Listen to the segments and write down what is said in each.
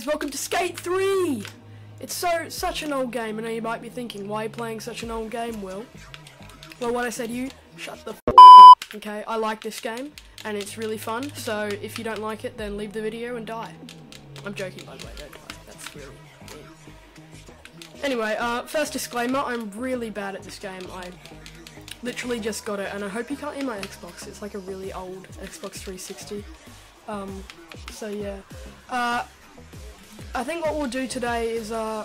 to Skate 3! It's so such an old game, and now you might be thinking, why are you playing such an old game, Will? Well, what I said you, shut the up, okay? I like this game, and it's really fun, so if you don't like it, then leave the video and die. I'm joking, by the way, don't die. That's really mean. Anyway, uh, first disclaimer, I'm really bad at this game. I literally just got it, and I hope you can't hear my Xbox. It's like a really old Xbox 360. Um, so yeah. Uh, I think what we'll do today is, uh.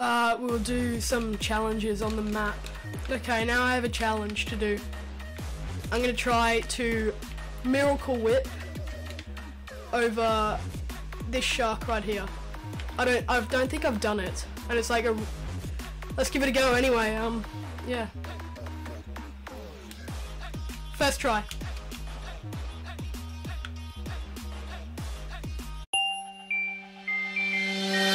Uh, we'll do some challenges on the map. Okay, now I have a challenge to do. I'm gonna try to miracle whip over this shark right here. I don't, I don't think I've done it, and it's like a. Let's give it a go anyway. Um, yeah. First try.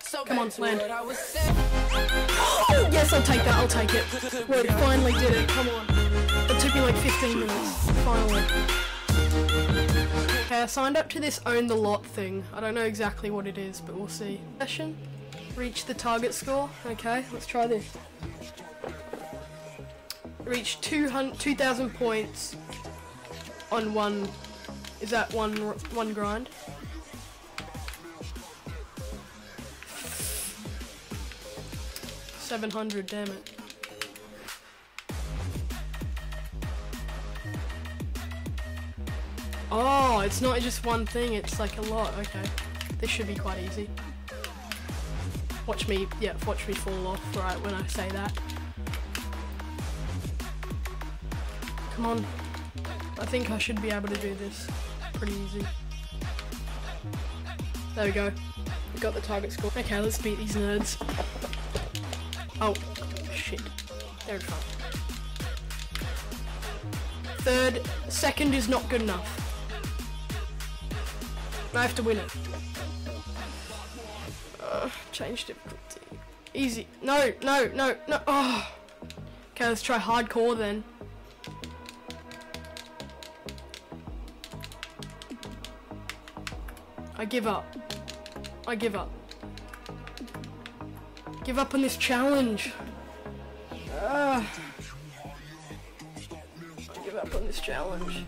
So Come on, back to land. what I was saying. Yes, I'll take that. I'll take it. We finally did it. Come on. It took me like 15 minutes. Finally. Okay, I signed up to this own the lot thing. I don't know exactly what it is, but we'll see. Session. Reach the target score. Okay, let's try this. Reach 200 2,000 points on one. Is that one one grind? Seven hundred. Damn it. Oh, it's not just one thing, it's like a lot. Okay. This should be quite easy. Watch me, yeah, watch me fall off right when I say that. Come on. I think I should be able to do this. Pretty easy. There we go. We got the target score. Okay, let's beat these nerds. Oh, shit. They're in. Third, second is not good enough. I have to win it. Uh, change difficulty. Easy. No, no, no, no. Oh. Okay, let's try hardcore then. I give up. I give up. Give up on this challenge. Ah. I give up on this challenge.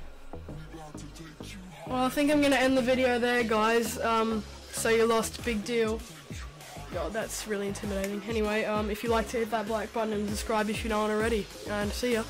Well, I think I'm gonna end the video there, guys. Um, so you lost, big deal. God, that's really intimidating. Anyway, um, if you like to hit that like button and subscribe if you don't already. And see ya.